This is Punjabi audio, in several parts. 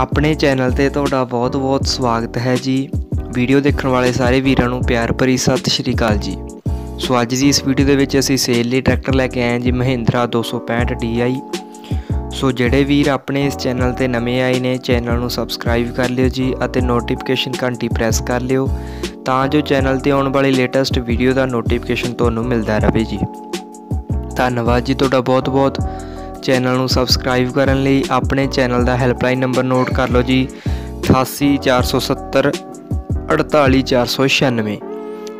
ਆਪਣੇ ਚੈਨਲ ਤੇ ਤੁਹਾਡਾ ਬਹੁਤ-ਬਹੁਤ ਸਵਾਗਤ ਹੈ ਜੀ। ਵੀਡੀਓ ਦੇਖਣ ਵਾਲੇ ਸਾਰੇ ਵੀਰਾਂ ਨੂੰ ਪਿਆਰ ਭਰੀ ਸਤਿ ਸ਼੍ਰੀ ਅਕਾਲ ਜੀ। ਸੋ ਅੱਜ ਦੀ ਇਸ ਵੀਡੀਓ ਦੇ ਵਿੱਚ ਅਸੀਂ ਸੇਲ ਲਈ ਟਰੈਕਟਰ ਲੈ ਕੇ ਆਏ ਹਾਂ ਜੀ ਮਹਿੰਦਰਾ 265 DI ਸੋ ਜਿਹੜੇ ਵੀਰ ਆਪਣੇ ਇਸ ਚੈਨਲ ਤੇ ਨਵੇਂ ਆਏ ਨੇ, ਚੈਨਲ ਨੂੰ ਸਬਸਕ੍ਰਾਈਬ ਕਰ ਲਿਓ ਜੀ ਅਤੇ ਨੋਟੀਫਿਕੇਸ਼ਨ ਘੰਟੀ ਪ੍ਰੈਸ ਕਰ ਲਿਓ ਤਾਂ ਜੋ ਚੈਨਲ ਤੇ ਆਉਣ ਵਾਲੀ ਲੇਟੈਸਟ ਵੀਡੀਓ ਦਾ ਨੋਟੀਫਿਕੇਸ਼ਨ ਤੁਹਾਨੂੰ ਮਿਲਦਾ ਰਹੇ ਜੀ। ਧੰਨਵਾਦ ਜੀ ਤੁਹਾਡਾ ਬਹੁਤ-ਬਹੁਤ। ਚੈਨਲ ਨੂੰ ਸਬਸਕ੍ਰਾਈਬ ਕਰਨ ਲਈ ਆਪਣੇ ਚੈਨਲ ਦਾ ਹੈਲਪਲਾਈਨ ਨੰਬਰ ਨੋਟ ਕਰ ਲਓ ਜੀ 88470 48496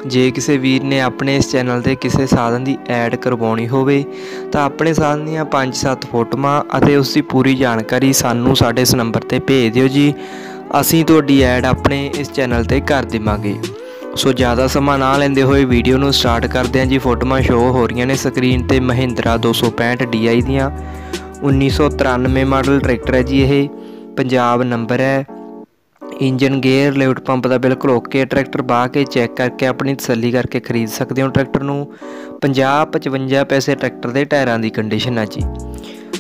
ਜੇ ਕਿਸੇ ਵੀਰ ਨੇ ਆਪਣੇ ਇਸ ਚੈਨਲ ਤੇ ਕਿਸੇ ਸਾਧਨ ਦੀ ਐਡ ਕਰਵਾਉਣੀ ਹੋਵੇ, ਤਾਂ ਆਪਣੇ ਸਾਧਨ ਦੀਆਂ 5-7 ਫੋਟੋਆਂ ਅਤੇ ਉਸ ਦੀ ਪੂਰੀ ਜਾਣਕਾਰੀ ਸਾਨੂੰ ਸਾਡੇ ਇਸ ਨੰਬਰ ਤੇ ਭੇਜ ਦਿਓ ਜੀ। ਅਸੀਂ ਤੁਹਾਡੀ ਐਡ ਆਪਣੇ ਇਸ ਚੈਨਲ ਤੇ ਕਰ ਦੇਵਾਂਗੇ। ਸੋ ਜ਼ਿਆਦਾ ਸਮਾਂ ਨਾ ਲੈਂਦੇ ਹੋਏ ਵੀਡੀਓ ਨੂੰ ਸਟਾਰਟ ਕਰਦੇ ਹਾਂ ਜੀ। ਫੋਟੋਆਂ ਸ਼ੋ ਹੋ ਰਹੀਆਂ ਨੇ ਸਕਰੀਨ ਤੇ ਮਹਿੰਦਰਾ 265 DI ਦੀਆਂ। 1993 ਮਾਡਲ ਟਰੈਕਟਰ ਹੈ ਜੀ ਇਹ। ਪੰਜਾਬ ਨੰਬਰ ਹੈ। ਇੰਜਨ ਗੇਅਰ, ਲਿਫਟ ਪੰਪ ਦਾ ਬਿਲਕੁਲ ਓਕੇ ਟਰੈਕਟਰ ਬਾਹ ਕੇ ਚੈੱਕ ਕਰਕੇ ਆਪਣੀ ਤਸੱਲੀ ਕਰਕੇ ਖਰੀਦ ਸਕਦੇ ਹੋ ਟਰੈਕਟਰ ਨੂੰ। 50 55 ਪੈਸੇ ਟਰੈਕਟਰ ਦੇ ਟਾਇਰਾਂ ਦੀ ਕੰਡੀਸ਼ਨ ਹੈ ਜੀ।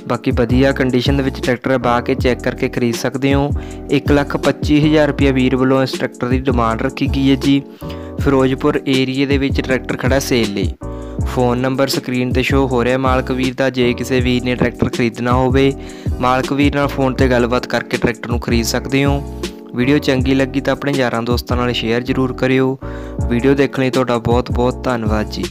ਬਾਕੀ ਵਧੀਆ ਕੰਡੀਸ਼ਨ ਦੇ ਵਿੱਚ ਟਰੈਕਟਰ ਬਾਹ ਕੇ ਚੈੱਕ ਕਰਕੇ ਖਰੀਦ ਸਕਦੇ ਹੋ। 125000 ਰੁਪਏ ਵੀਰ ਵੱਲੋਂ ਇਸ ਟਰੈਕਟਰ ਦੀ ਡਿਮਾਂਡ ਰੱਖੀ ਗਈ ਹੈ ਜੀ। ਫਿਰੋਜ਼ਪੁਰ ਏਰੀਏ ਦੇ ਵਿੱਚ ਟਰੈਕਟਰ ਖੜਾ ਸੇਲ ਲਈ। ਫੋਨ ਨੰਬਰ ਸਕਰੀਨ ਤੇ ਸ਼ੋ ਹੋ ਰਿਹਾ ਮਾਲਕ ਵੀਰ ਦਾ ਜੇ ਕਿਸੇ ਵੀਰ ਨੇ ਟਰੈਕਟਰ ਖਰੀਦਣਾ ਹੋਵੇ, ਮਾਲਕ ਵੀਰ ਨਾਲ ਫੋਨ ਤੇ ਗੱਲਬਾਤ ਕਰਕੇ ਟਰੈਕਟਰ ਨੂੰ ਖਰੀਦ ਸਕਦੇ ਹੋ। ਵੀਡੀਓ ਚੰਗੀ ਲੱਗੀ ਤਾਂ ਆਪਣੇ ਯਾਰਾਂ ਦੋਸਤਾਂ ਨਾਲ ਸ਼ੇਅਰ ਜ਼ਰੂਰ ਕਰਿਓ। ਵੀਡੀਓ ਦੇਖਣ ਲਈ ਤੁਹਾਡਾ ਬਹੁਤ ਬਹੁਤ ਧੰਨਵਾਦ ਜੀ।